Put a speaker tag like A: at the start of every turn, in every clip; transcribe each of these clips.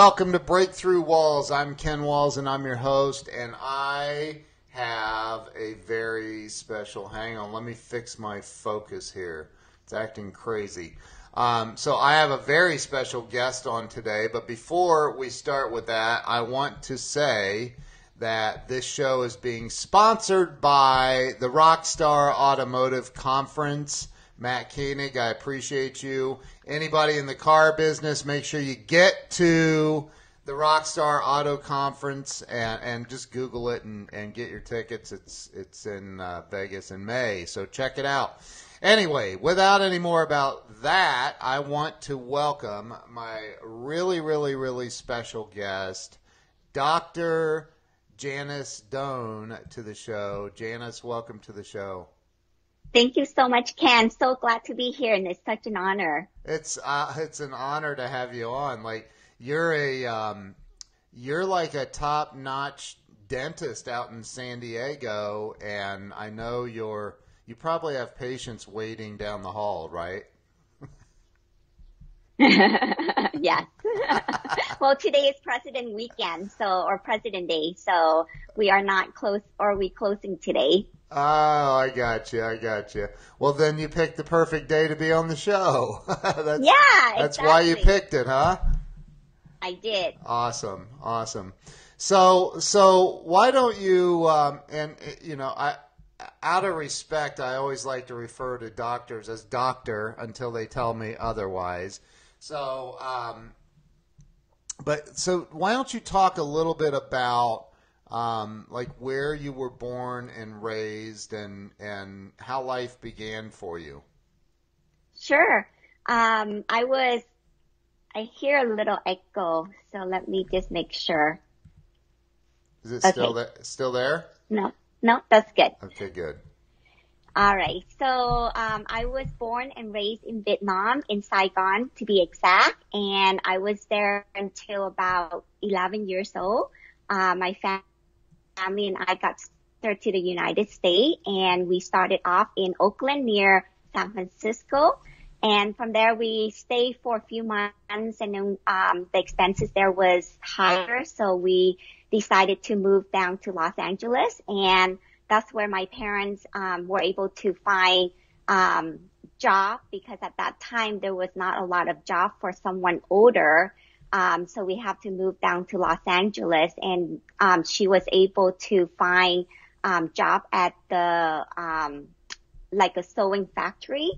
A: welcome to Breakthrough Walls. I'm Ken Walls and I'm your host, and I have a very special. Hang on, let me fix my focus here. It's acting crazy. Um, so I have a very special guest on today, but before we start with that, I want to say that this show is being sponsored by the Rockstar Automotive Conference. Matt Koenig, I appreciate you. Anybody in the car business, make sure you get to the Rockstar Auto Conference and, and just Google it and, and get your tickets. It's it's in uh, Vegas in May, so check it out. Anyway, without any more about that, I want to welcome my really, really, really special guest, Dr. Janice Doan, to the show. Janice, welcome to the show.
B: Thank you so much, Ken. So glad to be here, and it's such an honor.
A: It's uh, it's an honor to have you on. Like you're a um, you're like a top notch dentist out in San Diego, and I know you're you probably have patients waiting down the hall, right?
B: yes. well, today is President Weekend, so or President Day, so we are not close, or we closing today.
A: Oh, I got you. I got you. Well, then you picked the perfect day to be on the show.
B: that's, yeah,
A: that's exactly. why you picked it, huh?
B: I did.
A: Awesome, awesome. So, so why don't you? Um, and you know, I, out of respect, I always like to refer to doctors as doctor until they tell me otherwise. So, um, but so why don't you talk a little bit about um, like where you were born and raised and and how life began for you.
B: Sure. Um, I was. I hear a little echo, so let me just make sure.
A: Is it okay. still there? Still there?
B: No, no, that's good.
A: Okay, good.
B: All right. So um, I was born and raised in Vietnam, in Saigon to be exact, and I was there until about 11 years old. Uh, my family family and I got to the United States and we started off in Oakland near San Francisco. And from there we stayed for a few months and then, um, the expenses there was higher. So we decided to move down to Los Angeles and that's where my parents, um, were able to find, um, job because at that time there was not a lot of job for someone older. Um, so we have to move down to Los Angeles and, um, she was able to find, um, job at the, um, like a sewing factory.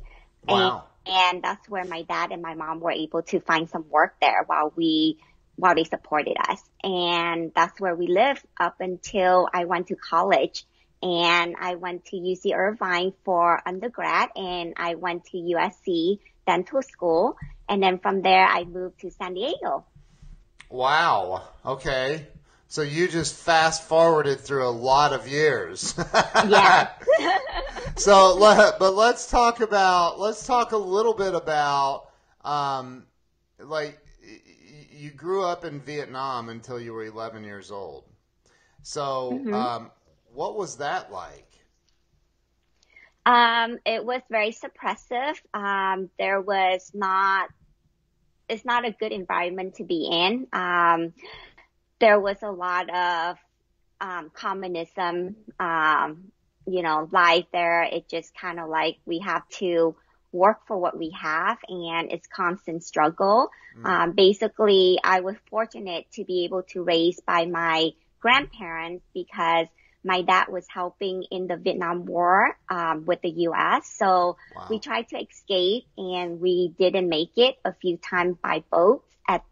A: Wow.
B: And, and that's where my dad and my mom were able to find some work there while we, while they supported us. And that's where we lived up until I went to college and I went to UC Irvine for undergrad and I went to USC dental school and then from there, I moved to San Diego.
A: Wow. Okay. So you just fast forwarded through a lot of years.
B: yeah.
A: so, but let's talk about let's talk a little bit about um, like you grew up in Vietnam until you were 11 years old. So, mm-hmm. um, what was that like?
B: Um, it was very suppressive. Um, there was not, it's not a good environment to be in. Um, there was a lot of, um, communism, um, you know, life there. It just kind of like we have to work for what we have and it's constant struggle. Mm. Um, basically I was fortunate to be able to raise by my grandparents because my dad was helping in the Vietnam War um, with the U.S. So wow. we tried to escape, and we didn't make it a few times by boat at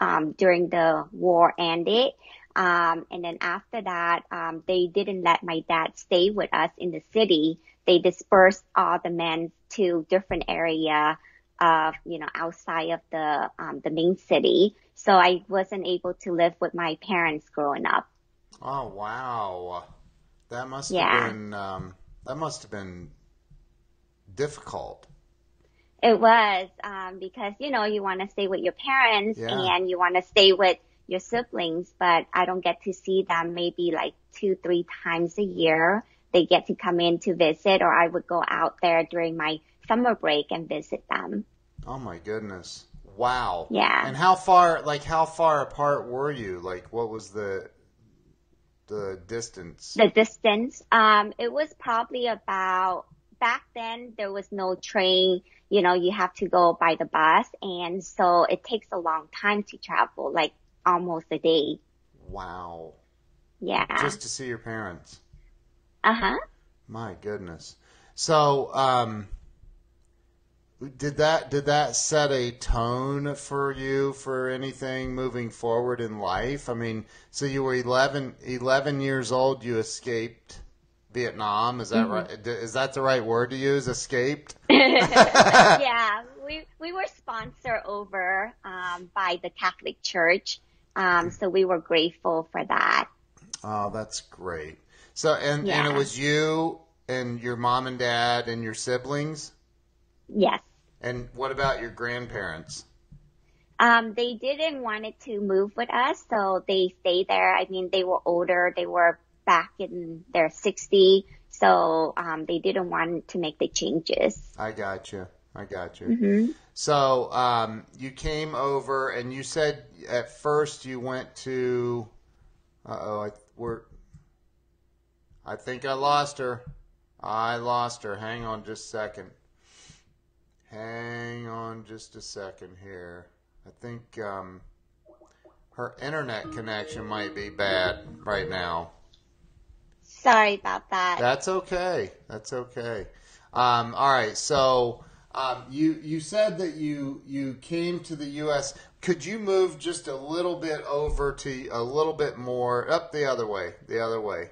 B: um, during the war ended. Um, and then after that, um, they didn't let my dad stay with us in the city. They dispersed all the men to different area of, you know, outside of the, um, the main city. So I wasn't able to live with my parents growing up.
A: Oh, wow. That must yeah. have been um, that must have been difficult.
B: It was um, because you know you want to stay with your parents yeah. and you want to stay with your siblings, but I don't get to see them maybe like two, three times a year. They get to come in to visit, or I would go out there during my summer break and visit them.
A: Oh my goodness! Wow.
B: Yeah.
A: And how far, like, how far apart were you? Like, what was the the distance?
B: The distance, um, it was probably about back then there was no train. You know, you have to go by the bus, and so it takes a long time to travel, like almost a day.
A: Wow.
B: Yeah.
A: Just to see your parents.
B: Uh huh.
A: My goodness. So, um, did that did that set a tone for you for anything moving forward in life? I mean, so you were 11, 11 years old. You escaped Vietnam. Is that
B: Mm-hmm.
A: right? Is that the right word to use? Escaped.
B: yeah, we we were sponsored over um, by the Catholic Church, um, so we were grateful for that.
A: Oh, that's great. So, and and it was you and your mom and dad and your siblings.
B: Yes.
A: And what about your grandparents?
B: Um, they didn't want it to move with us, so they stayed there. I mean, they were older; they were back in their 60, so um, they didn't want to make the changes.
A: I got you. I got you.
B: hmm
A: So um, you came over, and you said at first you went to. Uh oh, I we're. I think I lost her. I lost her. Hang on just a second. Hang on just a second here. I think um, her internet connection might be bad right now.
B: Sorry about that.
A: That's okay. That's okay. Um, all right. So um, you you said that you you came to the U.S. Could you move just a little bit over to a little bit more up the other way, the other way?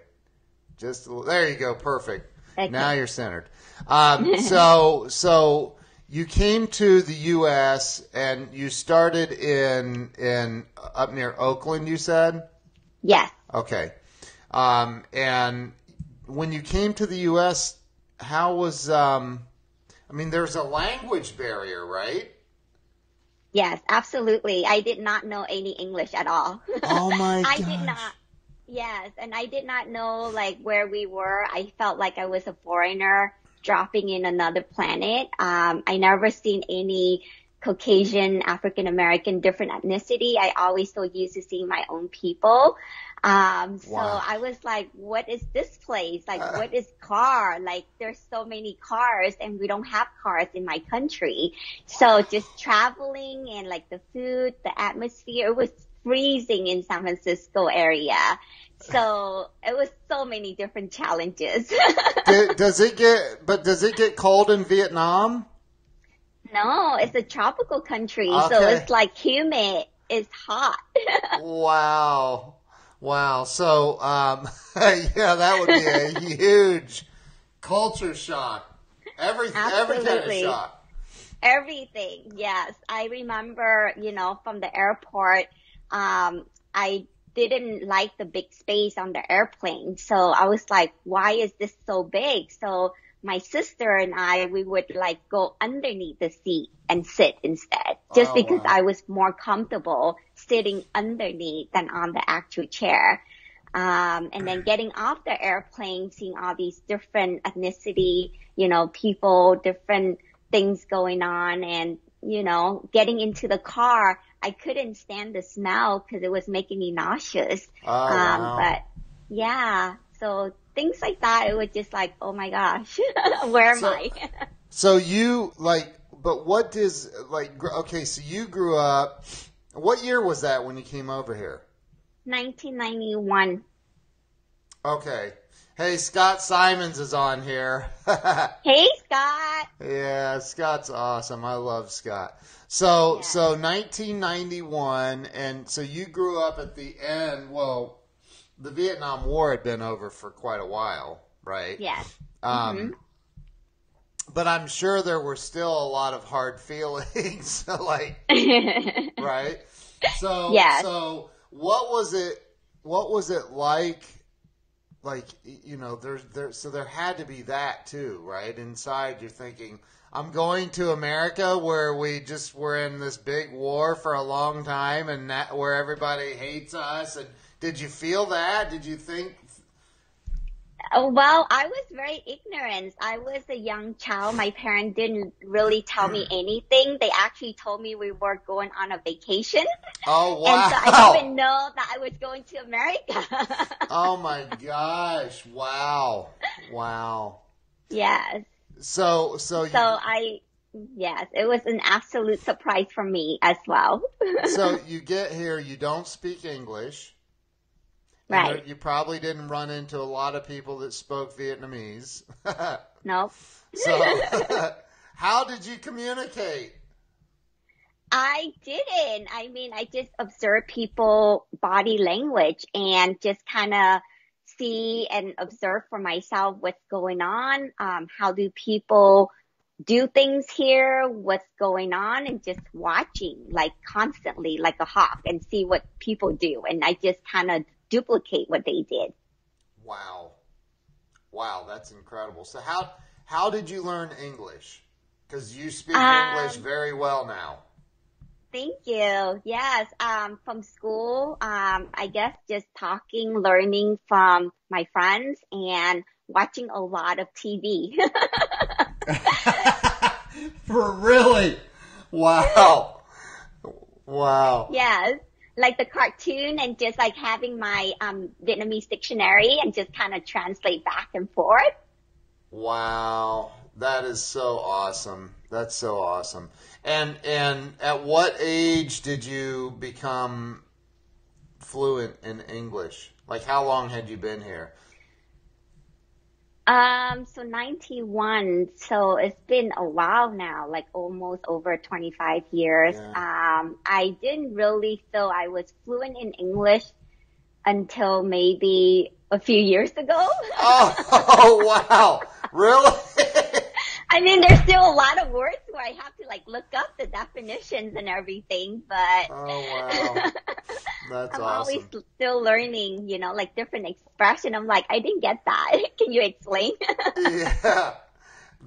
A: Just there you go. Perfect.
B: Okay.
A: Now you're centered. Um, so so you came to the U.S. and you started in in up near Oakland. You said.
B: yes.
A: Okay. Um, and when you came to the U.S., how was, um, I mean, there's a language barrier, right?
B: Yes, absolutely. I did not know any English at all.
A: Oh my
B: I
A: gosh.
B: did not. Yes, and I did not know like where we were. I felt like I was a foreigner dropping in another planet. Um, I never seen any Caucasian, African American, different ethnicity. I always so used to seeing my own people. Um, so
A: Wow.
B: I was like, what is this place? Like,
A: Uh.
B: what is car? Like, there's so many cars and we don't have cars in my country. So just traveling and like the food, the atmosphere, it was freezing in San Francisco area. So it was so many different challenges.
A: Do- does it get, but does it get cold in Vietnam?
B: no, it's a tropical country. So it's like humid. It's hot.
A: Wow. Wow. So, um, yeah, that would be a huge culture shock. Every, every kind of
B: Absolutely.
A: shock.
B: Everything, yes. I remember, you know, from the airport, um, I didn't like the big space on the airplane. So I was like, why is this so big? So my sister and I, we would like go underneath the seat and sit instead, just
A: Oh,
B: because
A: wow.
B: I was more comfortable sitting underneath than on the actual chair. Um, and then getting off the airplane, seeing all these different ethnicity, you know, people, different things going on and, you know, getting into the car, I couldn't stand the smell because it was making me nauseous.
A: Oh,
B: um,
A: wow.
B: but yeah, so things like that, it was just like, oh my gosh, where am
A: So-
B: I?
A: So you like, but what does like? Okay, so you grew up. What year was that when you came over here?
B: 1991.
A: Okay. Hey, Scott Simons is on here.
B: Hey, Scott.
A: yeah, Scott's awesome. I love Scott. So,
B: Yeah.
A: so 1991, and so you grew up at the end. Well, the Vietnam War had been over for quite a while, right?
B: Yes.
A: Um, But I'm sure there were still a lot of hard feelings, like right? So,
B: Yes.
A: so what was it? What was it like? Like you know, there's there. So there had to be that too, right? Inside, you're thinking, I'm going to America where we just were in this big war for a long time, and that where everybody hates us. And did you feel that? Did you think?
B: Oh, well, I was very ignorant. I was a young child. My parents didn't really tell me mm. anything. They actually told me we were going on a vacation.
A: Oh wow!
B: And so I didn't even know that I was going to America.
A: oh my gosh! Wow! Wow!
B: yes.
A: So so you,
B: So I, yes, it was an absolute surprise for me as well.
A: so you get here, you don't speak English.
B: Right.
A: there- You probably didn't run into a lot of people that spoke Vietnamese.
B: no.
A: so how did you communicate?
B: I didn't. I mean, I just observe people body language and just kind of see and observe for myself what's going on. Um, how do people do things here? What's going on? And just watching like constantly like a hawk and see what people do. And I just kind of duplicate what they did.
A: Wow. Wow, that's incredible. So how how did you learn English? Because you speak
B: Um,
A: English very well now.
B: Thank you. Yes. Um, from school, um, I guess just talking, learning from my friends and watching a lot of TV.
A: For really? Wow. Wow.
B: yes. Like the cartoon and just like having my, um, Vietnamese dictionary and just kind of translate back and forth.
A: Wow. That is so awesome. That's so awesome. And and at what age did you become fluent in English? Like how long had you been here?
B: Um, so 91. So it's been a while now, like almost over 25 years. Um, I didn't really feel I was fluent in English until maybe a few years ago.
A: Oh, wow. Really?
B: I mean, there's still a lot of words where I have to like look up the definitions and everything, but
A: Oh wow. That's
B: I'm
A: awesome.
B: always still learning, you know, like different expression. I'm like, I didn't get that. Can you explain?
A: yeah.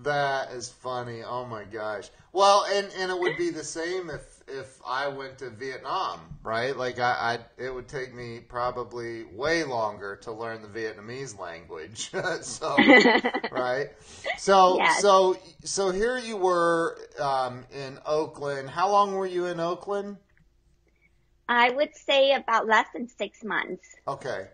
A: That is funny. Oh my gosh. Well, and and it would be the same if if I went to Vietnam, right? Like I, I it would take me probably way longer to learn the Vietnamese language. so, right? So
B: Yes.
A: so so here you were um, in Oakland. How long were you in Oakland?
B: I would say about less than six months.
A: Okay.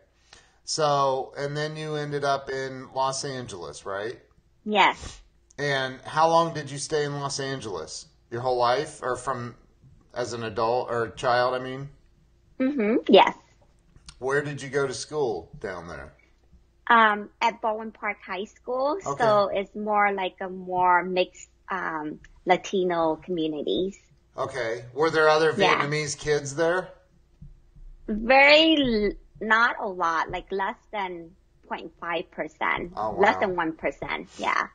A: So, and then you ended up in Los Angeles, right?
B: Yes.
A: And how long did you stay in Los Angeles? Your whole life, or from as an adult or child? I mean,
B: Mm-hmm. Yes.
A: where did you go to school down there?
B: Um, at Baldwin Park High School.
A: Okay.
B: So it's more like a more mixed, um, Latino communities.
A: Okay, were there other
B: Yeah.
A: Vietnamese kids there?
B: Very, not a lot, like less than 0.5%.
A: Oh, wow.
B: Less than 1%. Yeah.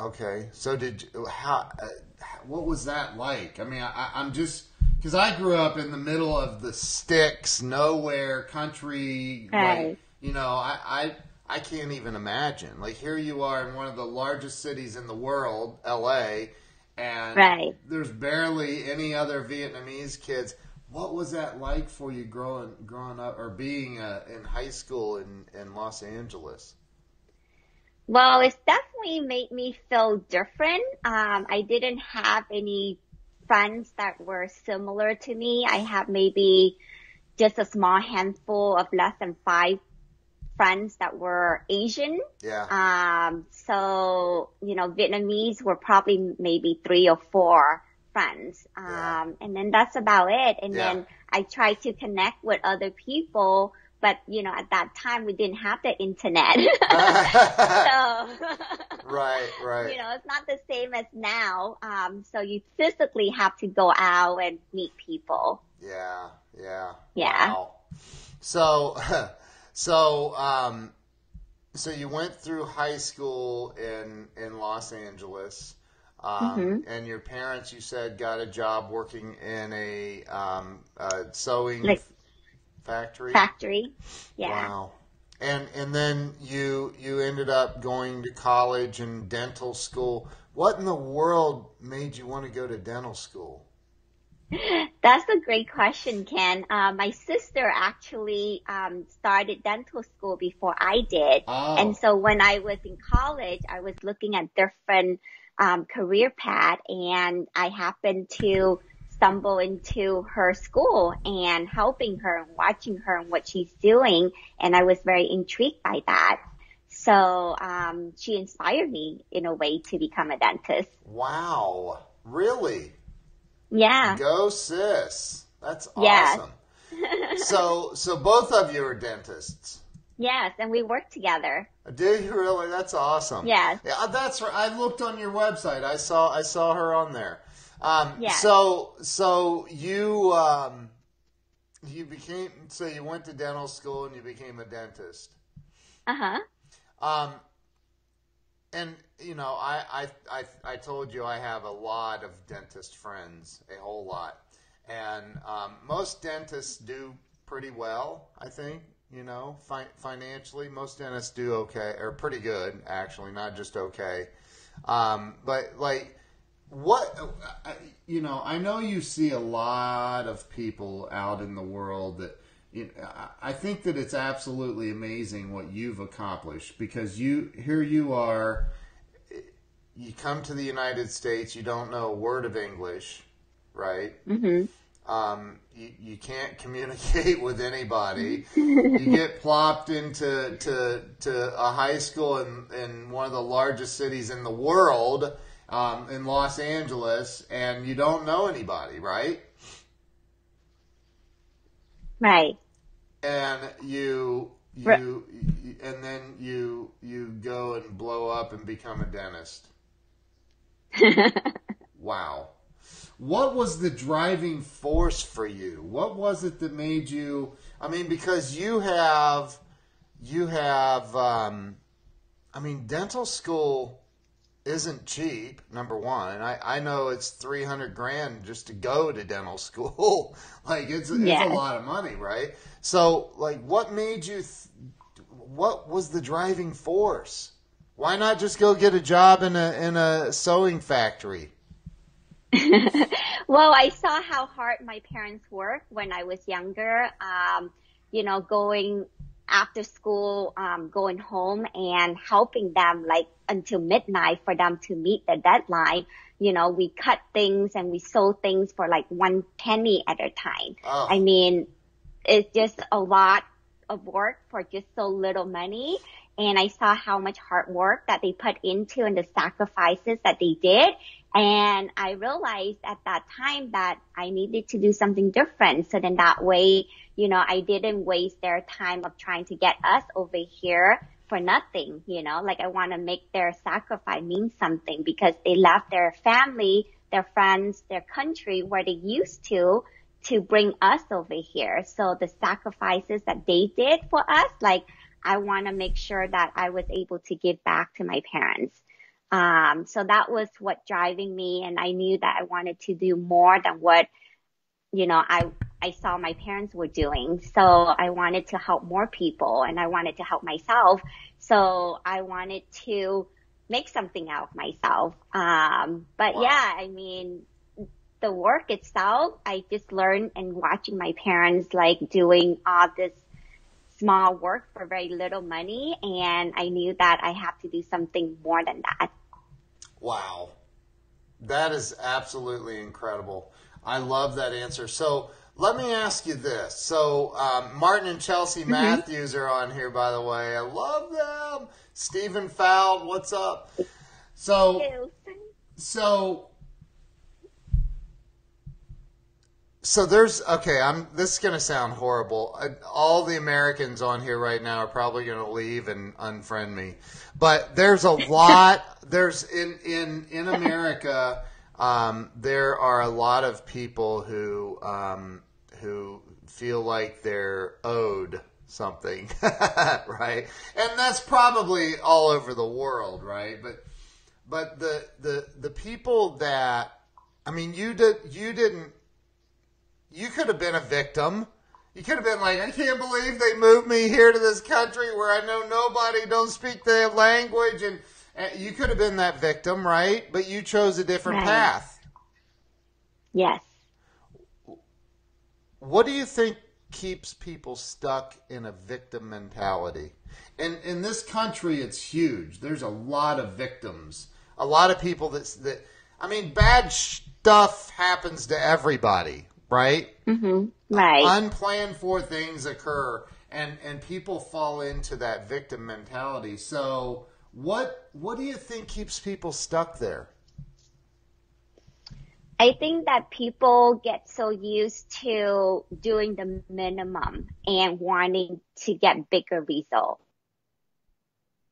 A: Okay, so did how? Uh, what was that like? I mean, I, I'm just because I grew up in the middle of the sticks, nowhere country. Like,
B: Right.
A: you know, I, I I can't even imagine. Like here you are in one of the largest cities in the world, L.A., and
B: Right.
A: there's barely any other Vietnamese kids. What was that like for you growing growing up or being uh, in high school in in Los Angeles?
B: Well, it's definitely made me feel different. Um, I didn't have any friends that were similar to me. I have maybe just a small handful of less than five friends that were Asian.
A: Yeah.
B: Um, so, you know, Vietnamese were probably maybe three or four friends. Um,
A: Yeah.
B: and then that's about it. And
A: Yeah.
B: then I tried to connect with other people, but you know, at that time we didn't have the internet. so,
A: right, right.
B: you know, it's not the same as now. Um, so you physically have to go out and meet people.
A: Yeah, yeah.
B: Yeah.
A: Wow. So, so, um, so you went through high school in in Los Angeles, um,
B: Mm-hmm.
A: and your parents, you said, got a job working in a, um, a sewing
B: Like-
A: factory.
B: Factory. Yeah.
A: Wow. And and then you you ended up going to college and dental school. What in the world made you want to go to dental school?
B: That's a great question, Ken. Uh, my sister actually um, started dental school before I did,
A: Oh.
B: and so when I was in college, I was looking at different um, career path, and I happened to stumble into her school and helping her and watching her and what she's doing, and I was very intrigued by that. So um, she inspired me in a way to become a dentist.
A: Wow. Really?
B: Yeah.
A: Go sis. That's
B: Yeah.
A: awesome. so so both of you are dentists.
B: Yes, and we work together.
A: Do you really? That's awesome.
B: Yes.
A: Yeah, that's right. I looked on your website. I saw I saw her on there. Um,
B: Yes.
A: So so you um, you became so you went to dental school and you became a dentist.
B: Uh huh.
A: Um, and you know, I, I I I told you I have a lot of dentist friends, a whole lot, and um, most dentists do pretty well. I think you know, fi- financially, most dentists do okay or pretty good, actually, not just okay. Um, but like, what you know, I know you see a lot of people out in the world that. You I- I think that it's absolutely amazing what you've accomplished because you here you are. You come to the United States, you don't know a word of English, right?
B: Mhm.
A: Um, you, you can't communicate with anybody. you get plopped into to, to a high school in, in one of the largest cities in the world, um, in Los Angeles, and you don't know anybody, right?
B: Right.
A: And you you
B: Right.
A: and then you you go and blow up and become a dentist. Wow. What was the driving force for you? What was it that made you? I mean, because you have, you have. Um, I mean, dental school isn't cheap. Number one, I I know it's three hundred grand just to go to dental school. like it's it's a lot of money, right? So, like, what made you? Th- what was the driving force? Why not just go get a job in a in a sewing factory?
B: well, I saw how hard my parents worked when I was younger. Um, you know, going after school, um, going home and helping them like until midnight for them to meet the deadline. You know, we cut things and we sew things for like one penny at a time.
A: Oh.
B: I mean, it's just a lot of work for just so little money. And I saw how much hard work that they put into and the sacrifices that they did. And I realized at that time that I needed to do something different. So then that way, you know, I didn't waste their time of trying to get us over here for nothing, you know, like I want to make their sacrifice mean something because they left their family, their friends, their country where they used to to bring us over here. So the sacrifices that they did for us, like I want to make sure that I was able to give back to my parents. Um, so that was what driving me. And I knew that I wanted to do more than what, you know, I, I saw my parents were doing. So I wanted to help more people and I wanted to help myself. So I wanted to make something out of myself. Um, but
A: Wow.
B: yeah, I mean, the work itself, I just learned and watching my parents like doing all this small work for very little money. And I knew that I have to do something more than that.
A: Wow. That is absolutely incredible. I love that answer. So let me ask you this. So um, Martin and Chelsea Matthews are on here, by the way. I love them. Stephen Fowl, what's up? So so so there's okay i'm this is going to sound horrible Uh, all the americans on here right now are probably going to leave and unfriend me but there's a lot there's in in in america um, there are a lot of people who um, who feel like they're owed something right and that's probably all over the world right but but the the the people that I mean you did you didn't you could have been a victim. You could have been like, I can't believe they moved me here to this country where I know nobody, don't speak the language, and you could have been that victim, right? But you chose a different
B: Right.
A: path.
B: Yes.
A: what do you think keeps people stuck in a victim mentality? And in this country, it's huge. There's a lot of victims. A lot of people that that. I mean, bad stuff happens to everybody, right?
B: Mm-hmm. Right.
A: Unplanned for things occur, and and people fall into that victim mentality. So, what what do you think keeps people stuck there?
B: I think that people get so used to doing the minimum and wanting to get bigger results.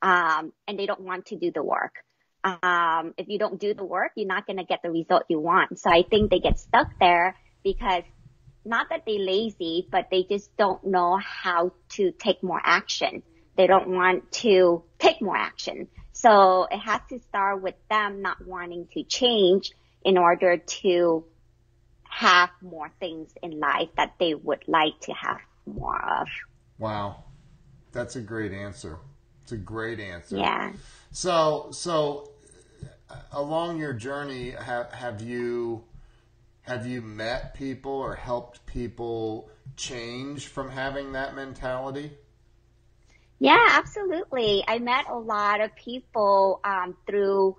B: Um, and they don't want to do the work. Um, if you don't do the work, you're not going to get the result you want. So I think they get stuck there because not that they're lazy, but they just don't know how to take more action. They don't want to take more action. So it has to start with them not wanting to change in order to have more things in life that they would like to have more of.
A: Wow. That's a great answer. It's a great answer.
B: Yeah.
A: So, so uh, along your journey, have, have you have you met people or helped people change from having that mentality?
B: Yeah, absolutely. I met a lot of people um, through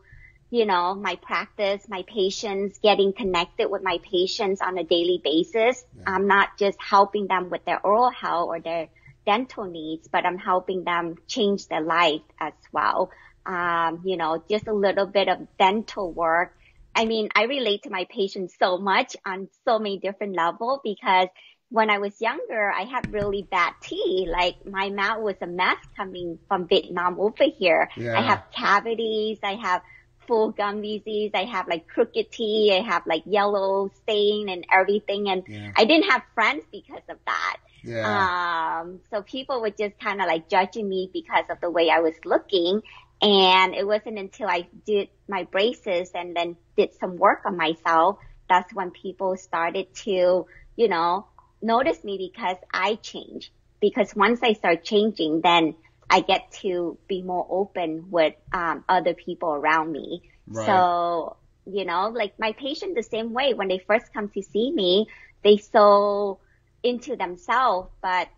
B: you know, my practice, my patients, getting connected with my patients on a daily basis. Yeah. I'm not just helping them with their oral health or their dental needs, but I'm helping them change their life as well. Um, you know, just a little bit of dental work. I mean, I relate to my patients so much on so many different levels because when I was younger, I had really bad teeth. Like my mouth was a mess coming from Vietnam over here. Yeah. I have cavities. I have full gum disease. I have like crooked teeth. I have like yellow stain and everything. And yeah. I didn't have friends because of that. Yeah. Um, so people were just kind of like judging me because of the way I was looking. And it wasn't until I did my braces and then did some work on myself. That's when people started to, you know, notice me because I change. Because once I start changing, then I get to be more open with um, other people around me. Right. So, you know, like my patient the same way when they first come to see me, they so into themselves, but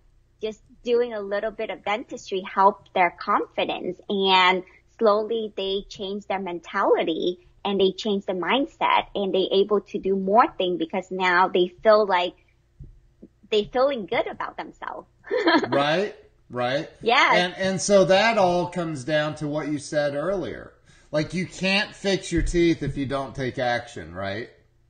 B: just doing a little bit of dentistry helped their confidence and slowly they change their mentality and they change the mindset and they able to do more things because now they feel like they feeling good about themselves.
A: right right?
B: Yeah.
A: And and so that all comes down to what you said earlier. Like you can't fix your teeth if you don't take action, right?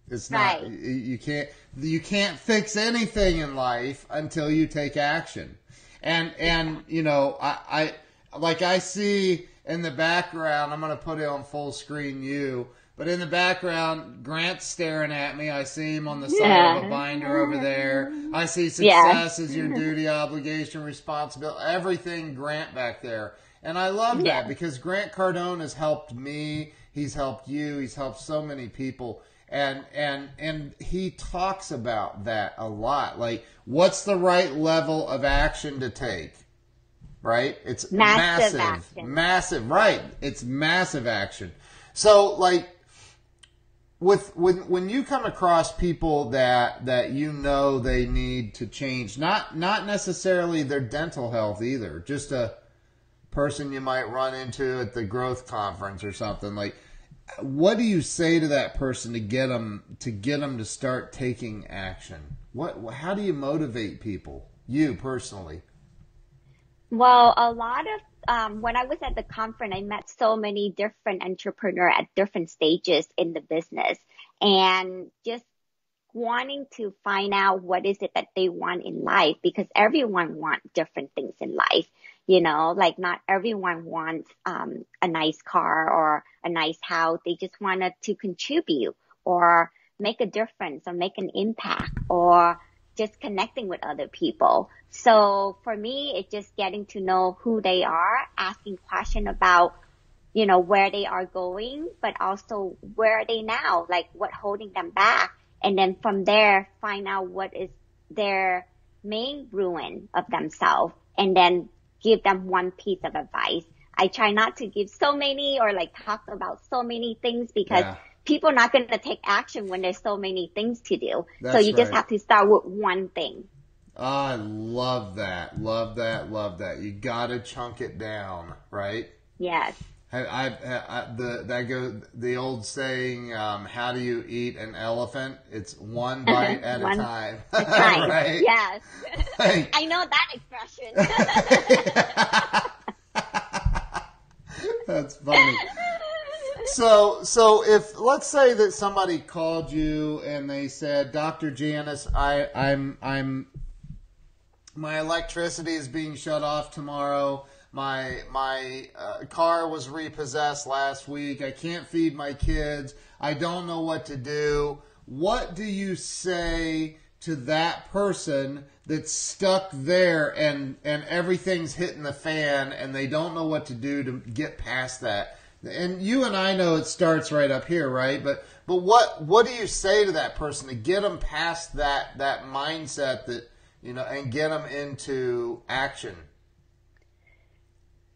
A: It's not right. you can't you can't fix anything in life until you take action. And and you know, I, I like I see in the background, I'm gonna put it on full screen you but in the background, Grant's staring at me. I see him on the side yeah. of a binder over there. I see success yeah. as your duty, obligation, responsibility, everything Grant back there. And I love yeah. that because Grant Cardone has helped me. He's helped you. He's helped so many people. And, and, and he talks about that a lot. Like, what's the right level of action to take? Right? It's
B: massive.
A: Massive. massive right. It's massive action. So, like, with when when you come across people that that you know they need to change, not not necessarily their dental health either, just a person you might run into at the growth conference or something like what do you say to that person to get them to get them to start taking action? What how do you motivate people? You personally
B: well a lot of um, when I was at the conference, I met so many different entrepreneurs at different stages in the business and just wanting to find out what is it that they want in life because everyone wants different things in life. You know, like not everyone wants um, a nice car or a nice house. They just wanted to contribute or make a difference or make an impact or just connecting with other people. So for me, it's just getting to know who they are, asking questions about, you know, where they are going, but also where are they now? Like what holding them back? And then from there, find out what is their main ruin of themselves and then give them one piece of advice. I try not to give so many or like talk about so many things because yeah. People are not going to take action when there's so many things to do. so
A: That's
B: you just have to start with one thing.
A: I love that. Love that. Love that. You got to chunk it down, right?
B: Yes.
A: I, I, I, the that go the old saying, um, "How do you eat an elephant? It's one bite at
B: One
A: a time."
B: Time.
A: right?
B: Yes.
A: Like-
B: I know that expression.
A: That's funny. So, so if let's say that somebody called you and they said, "Dr. Janice, I, I'm, I'm, my electricity is being shut off tomorrow. My, my uh, car was repossessed last week. I can't feed my kids. I don't know what to do." What do you say to that person that's stuck there and and everything's hitting the fan and they don't know what to do to get past that? And you and I know it starts right up here, right? But but what what do you say to that person to get them past that that mindset that you know and get them into action?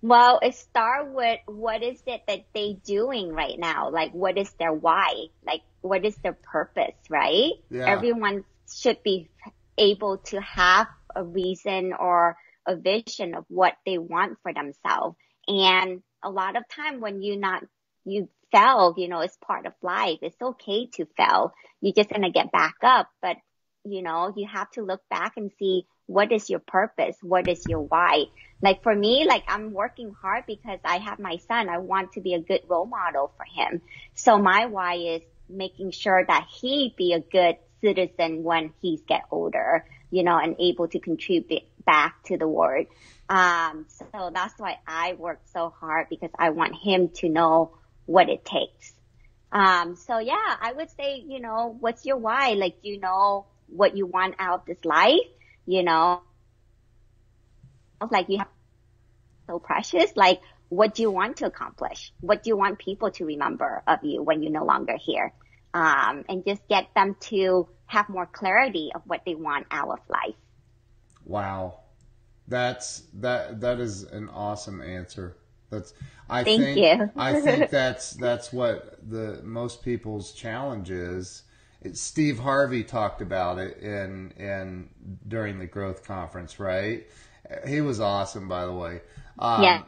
B: Well, it start with what is it that they doing right now? Like, what is their why? Like, what is their purpose, right?
A: Yeah.
B: Everyone should be able to have a reason or a vision of what they want for themselves. And a lot of time when you not, you fail, you know, it's part of life. It's okay to fail. You're just going to get back up. But, you know, you have to look back and see what is your purpose? What is your why? Like for me, like I'm working hard because I have my son. I want to be a good role model for him. So my why is making sure that he be a good citizen when he's get older, you know, and able to contribute back to the world. Um, so that's why I work so hard because I want him to know what it takes. Um, so yeah, I would say, you know, what's your why? Like, do you know what you want out of this life, you know, like you have so precious. Like, what do you want to accomplish? What do you want people to remember of you when you're no longer here? Um, and just get them to have more clarity of what they want out of life.
A: Wow, that's that that is an awesome answer. That's I
B: Thank
A: think
B: you.
A: I think that's that's what the most people's challenge is. It, Steve Harvey talked about it in in during the growth conference, right? He was awesome, by the way. Um,
B: Yeah.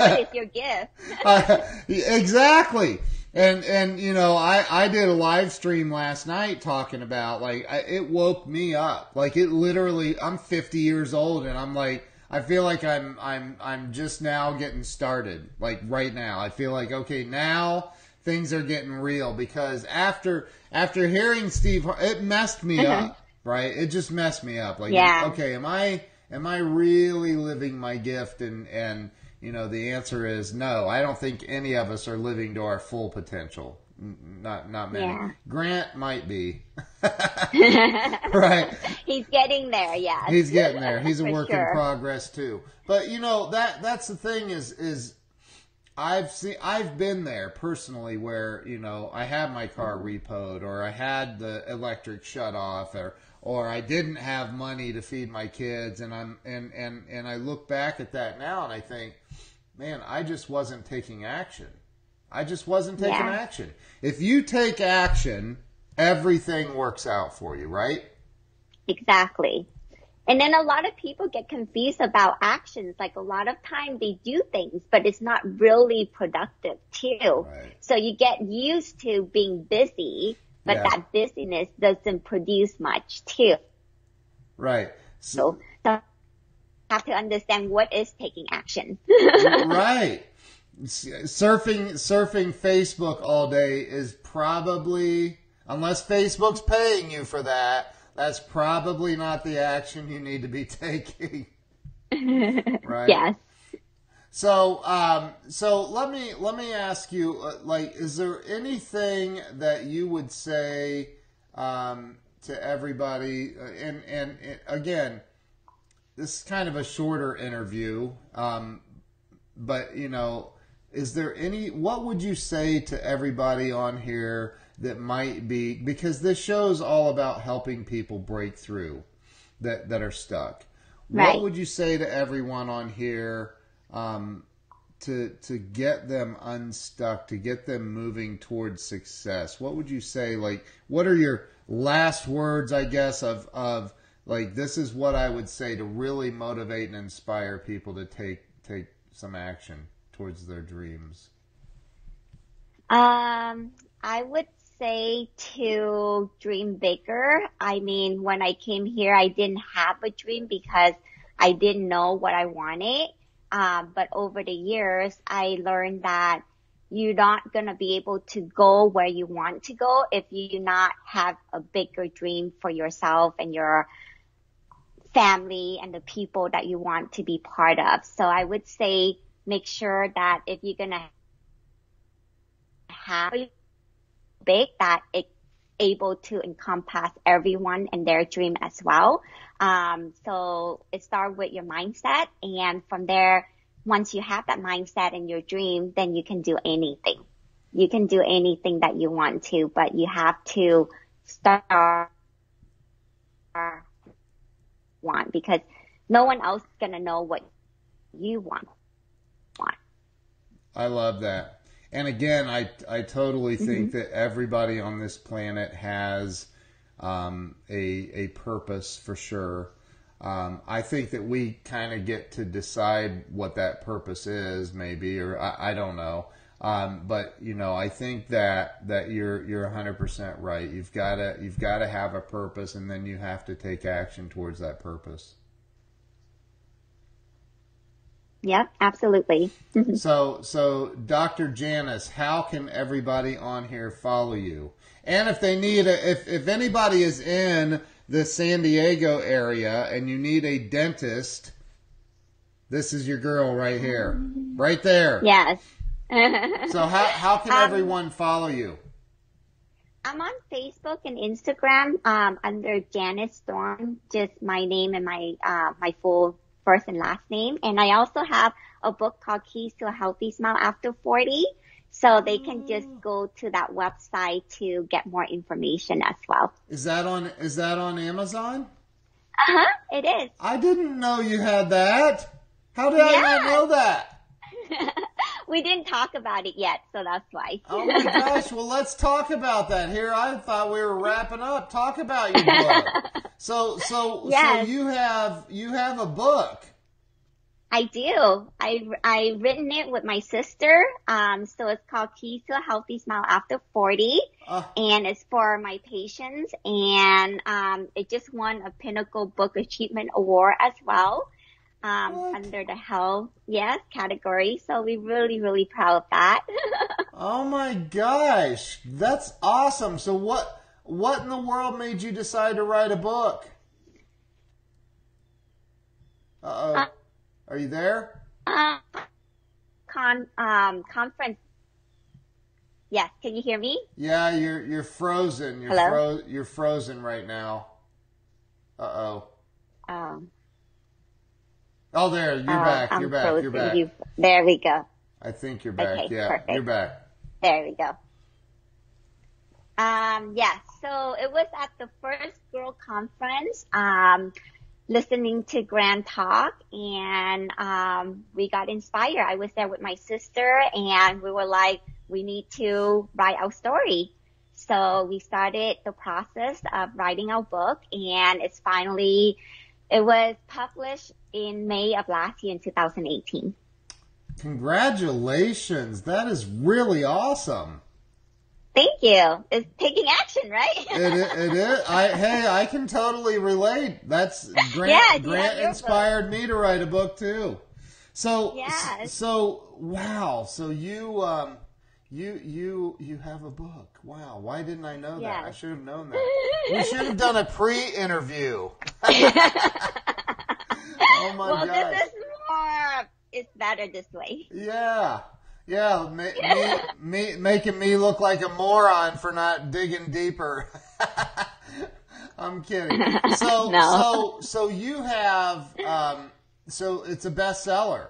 B: what is your gift?
A: uh, exactly. And and you know, I I did a live stream last night talking about like I, it woke me up. Like it literally. I'm 50 years old, and I'm like. I feel like I'm I'm I'm just now getting started. Like right now, I feel like okay now things are getting real because after after hearing Steve, it messed me up. Right, it just messed me up. Like
B: Yeah.
A: okay, am I am I really living my gift? And and you know the answer is no. I don't think any of us are living to our full potential. Not not many.
B: Yeah.
A: Grant might be. right.
B: He's getting there, Yeah.
A: He's getting there. He's a work
B: sure.
A: in progress too. But you know that that's the thing is is I've seen I've been there personally where you know I had my car mm-hmm. repoed or I had the electric shut off or or I didn't have money to feed my kids and I'm and and and I look back at that now and I think man I just wasn't taking action. I just wasn't taking
B: Yeah.
A: action. If you take action, everything works out for you, right?
B: Exactly. And then a lot of people get confused about actions. Like a lot of time they do things, but it's not really productive too.
A: Right.
B: So you get used to being busy, but
A: Yeah.
B: that busyness doesn't produce much too.
A: Right. So,
B: So, so have to understand what is taking action.
A: right. Surfing surfing Facebook all day is probably unless Facebook's paying you for that, that's probably not the action you need to be taking. right?
B: yes.
A: So, um, so let me let me ask you, uh, like, is there anything that you would say um, to everybody? Uh, and, and and again, this is kind of a shorter interview, um, but you know, is there any? What would you say to everybody on here that might be because this show's all about helping people break through that that are stuck. What would you say to everyone on here? Um, to to get them unstuck, to get them moving towards success? What would you say? Like, what are your last words? I guess of of like this is what I would say to really motivate and inspire people to take take some action towards their dreams.
B: Um, I would say to dream bigger. I mean, when I came here, I didn't have a dream because I didn't know what I wanted. Um, but over the years, I learned that you're not going to be able to go where you want to go if you do not have a bigger dream for yourself and your family and the people that you want to be part of. So I would say make sure that if you're going to have big that it's able to encompass everyone and their dream as well. Um, so it starts with your mindset and from there, once you have that mindset and your dream, then you can do anything. You can do anything that you want to, but you have to start want because no one else is going to know what you want. want.
A: I love that. And again, I, I totally think mm-hmm. that everybody on this planet has um, a, a purpose for sure. Um, I think that we kind of get to decide what that purpose is, maybe, or I, I don't know. Um, but you know, I think that that you're you're 100 percent right. You've got to you've got to have a purpose, and then you have to take action towards that purpose.
B: Yep, absolutely.
A: so, so Dr. Janice, how can everybody on here follow you? And if they need a, if if anybody is in the San Diego area and you need a dentist, this is your girl right here, right there.
B: Yes.
A: so how how can um, everyone follow you?
B: I'm on Facebook and Instagram um, under Janice Doan, just my name and my uh, my full first and last name. And I also have a book called Keys to a Healthy Smile After 40. So they can just oh. go to that website to get more information as well.
A: Is that on is that on Amazon?
B: Uh-huh, it is.
A: I didn't know you had that. How did yeah. I not know that?
B: we didn't talk about it yet, so that's why.
A: oh my gosh! Well, let's talk about that here. I thought we were wrapping up. Talk about your book. so, so, yes. so you have you have a book.
B: I do. I I written it with my sister. Um, so it's called Keys to a Healthy Smile After 40, uh, and it's for my patients. And um, it just won a Pinnacle Book Achievement Award as well um, under the health, yes, category. So we're really, really proud of that.
A: oh my gosh, that's awesome. So what, what in the world made you decide to write a book? Uh-oh. Uh, Are you there?
B: Uh, con, um, conference. Yes, can you hear me?
A: Yeah, you're, you're frozen. You're
B: Hello?
A: Fro- you're frozen right now. Uh-oh.
B: Um.
A: Oh, there, you're uh, back. I'm you're back. You're back. You.
B: There we go.
A: I think you're back. Okay, yeah, perfect. you're back.
B: There we go. Um, yeah, so it was at the first girl conference, um, listening to Grant Talk and, um, we got inspired. I was there with my sister and we were like, we need to write our story. So we started the process of writing our book and it's finally, it was published in May of last year in 2018.
A: Congratulations. That is really awesome.
B: Thank you. It's taking action, right?
A: it, it is. I, hey, I can totally relate. That's Grant. Yeah, Grant inspired book. me to write a book too. So, yes. so wow. So you, um, you, you, you have a book. Wow. Why didn't I know yes. that? I should have known that. we should have done a pre-interview.
B: Oh my well, gosh. this is more. It's better this way.
A: Yeah. Yeah, me, me, me, making me look like a moron for not digging deeper. I'm kidding. So, no. so, so you have, um, so it's a bestseller.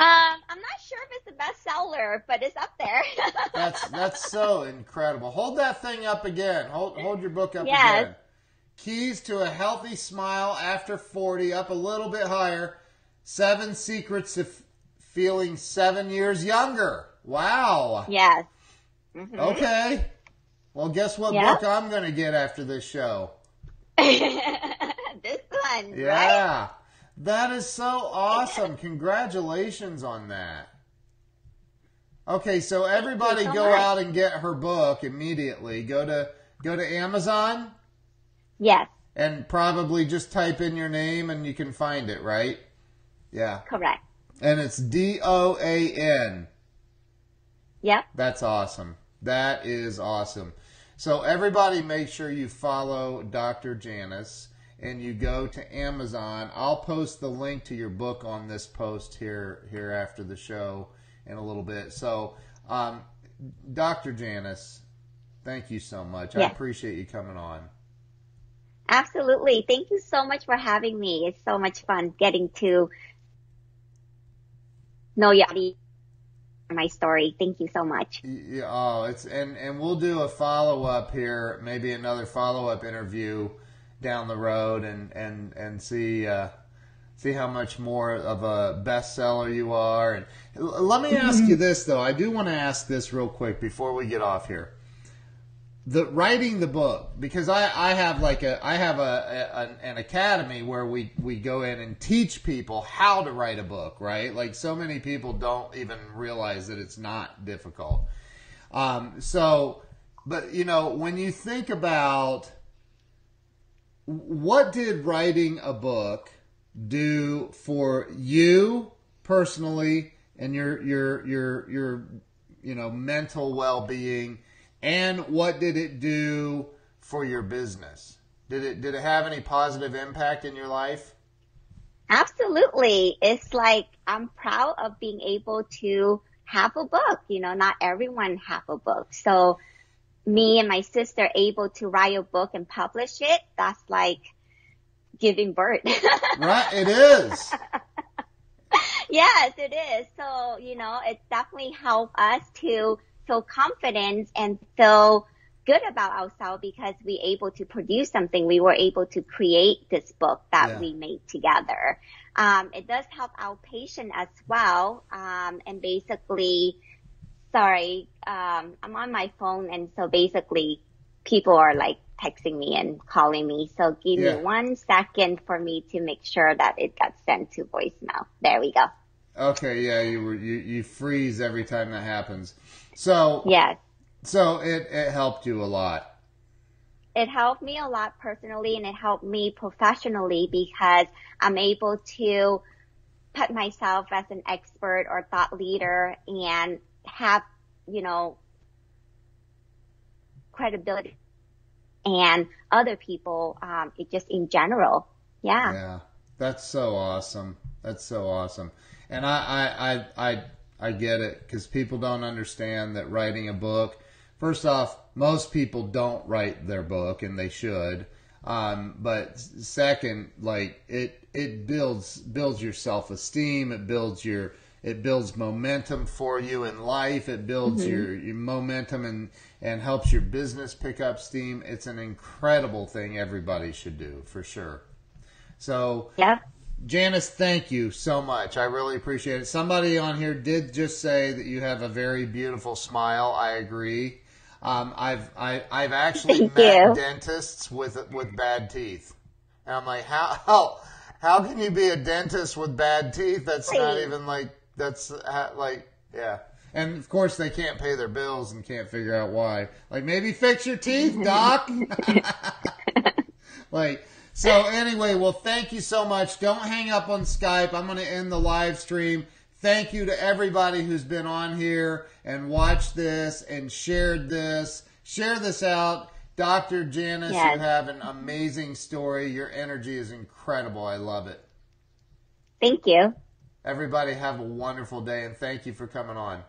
B: Um, I'm not sure if it's a bestseller, but it's up there.
A: that's that's so incredible. Hold that thing up again. Hold hold your book up yes. again. Keys to a healthy smile after 40, up a little bit higher. Seven secrets to f- feeling seven years younger. Wow.
B: Yes. Mhm.
A: Okay. Well, guess what
B: Yeah.
A: book I'm going to get after this show?
B: this one, right?
A: That is so awesome. Congratulations on that. Okay, so everybody
B: so
A: go
B: much.
A: out and get her book immediately. Go to go to Amazon
B: Yes,
A: and probably just type in your name and you can find it, right? Yeah.
B: correct.
A: And it's D O A N.
B: Yep.
A: That's awesome. That is awesome. So everybody make sure you follow Dr. Janice and you go to Amazon. I'll post the link to your book on this post here here after the show in a little bit. So um, Dr. Janice, thank you so much. I appreciate you coming on.
B: Absolutely. Thank you so much for having me. It's so much fun getting to know Yadi my story. Thank you so much.
A: Yeah, oh, it's and and we'll do a follow up here, maybe another follow up interview down the road, and and and see uh, see how much more of a bestseller you are. And let me ask you this though. I do want to ask this real quick before we get off here. The writing the book because I, I have like a I have a, a an, an academy where we we go in and teach people how to write a book right like so many people don't even realize that it's not difficult um, so, but you know, when you think about what did writing a book do for you personally and your your your your you know mental well-being and what did it do for your business did it did it have any positive impact in your life
B: Absolutely. It's like I'm proud of being able to have a book. You know, not everyone have a book. So me and my sister able to write a book and publish it, that's like giving birth.
A: right it is
B: yes, it is. So, you know, it definitely helped us to feel confident and feel good about ourselves because we able to produce something. We were able to create this book that
A: Yeah.
B: we made together. Um, it does help our patient as well. Um, and basically, sorry, um, I'm on my phone and so basically people are like texting me and calling me. So give
A: Yeah.
B: me one second for me to make sure that it got sent to voicemail. There we go.
A: okay yeah you were you, you freeze every time that happens so
B: Yes.
A: so it it helped you a lot
B: It helped me a lot personally and it helped me professionally because I'm able to put myself as an expert or thought leader and have, you know, credibility and other people, um, it just in general. Yeah.
A: Yeah, that's so awesome. That's so awesome. And I, I, I, I, I get it because people don't understand that writing a book. First off, most people don't write their book, and they should. Um, but second, like it, it builds builds your self esteem. It builds your it builds momentum for you in life. It builds your, your momentum and and helps your business pick up steam. It's an incredible thing. Everybody should do for sure. So
B: Yeah.
A: Janice, thank you so much. I really appreciate it. Somebody on here did just say that you have a very beautiful smile. I agree. Um, I've I, I've actually
B: Thank
A: met
B: you.
A: dentists with with bad teeth, and I'm like, how how how can you be a dentist with bad teeth? That's not even like that's uh, like yeah. And of course, they can't pay their bills and can't figure out why. Like maybe fix your teeth, doc. Like, so anyway, well, thank you so much. Don't hang up on Skype. I'm going to end the live stream. Thank you to everybody who's been on here and watched this and shared this. Share this out. Dr. Janice,
B: Yes.
A: you have an amazing story. Your energy is incredible. I love it.
B: Thank you.
A: Everybody have a wonderful day and thank you for coming on.